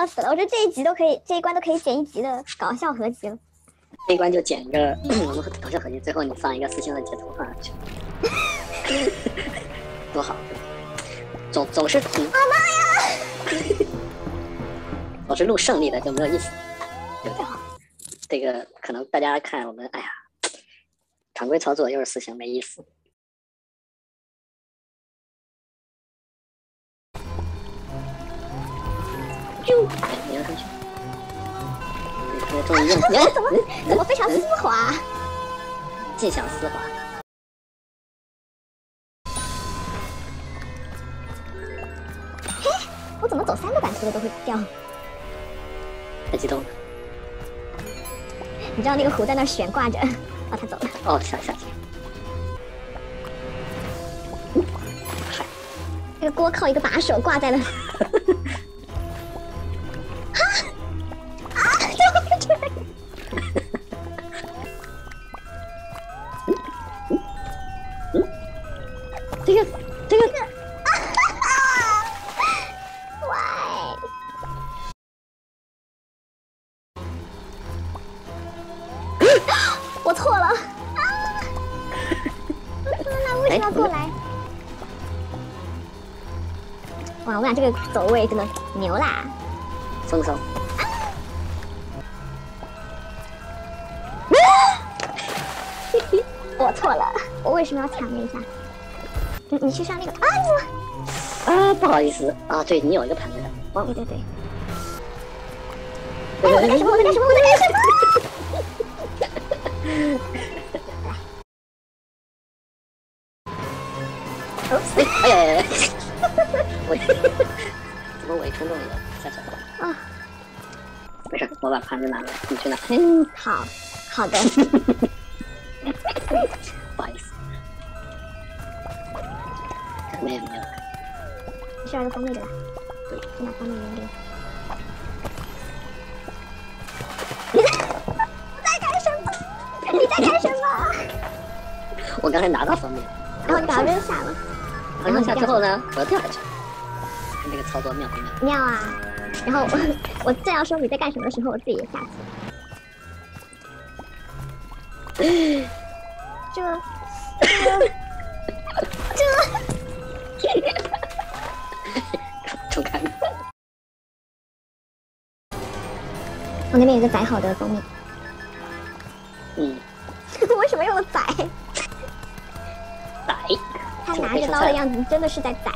笑死了！我觉得这一集都可以，这一关都可以剪一集的搞笑合集了。这一关就剪一个 我们搞笑合集，最后你放一个四星的截图放上去，多好！总总是！总是录胜利的就没有意思，对不对？这个可能大家看我们，哎呀，常规操作又是四星，没意思。就你要上去，终于用，你怎么怎么非常丝滑？尽享丝滑。嘿，我怎么走三个板子的都会掉？太激动了！你知道那个壶在那悬挂着，哦，他走了。哦，下下去。嗨，那个锅靠一个把手挂在了。这个，这个，喂，我错了，啊！那为什么要过来？哇，我俩这个走位真的牛啦！松松。我错了，我为什么要抢那一下？你你去上那个啊！啊，不好意思啊，对你有一个盘子的，对对对。哎，我在干什么？我在干什么？我在干什么？哎呀呀呀！我怎么我一冲动一个下去了？啊，没事，我把盘子拿来，你去拿。嗯，好好的。没有没有，你是要一个方妹的吧？对，先把方妹扔掉。你在干什么？你在干什么？我刚才拿到方面，然后你把它扔下了。扔下之后呢，我要掉下去。看这个操作妙不妙？妙啊！然后 我我正要说你在干什么的时候，我自己也下去了。这这这，重看。我那边有个宰好的蜂蜜。嗯。为什么用了宰？宰。他拿着刀的样子，真的是在宰。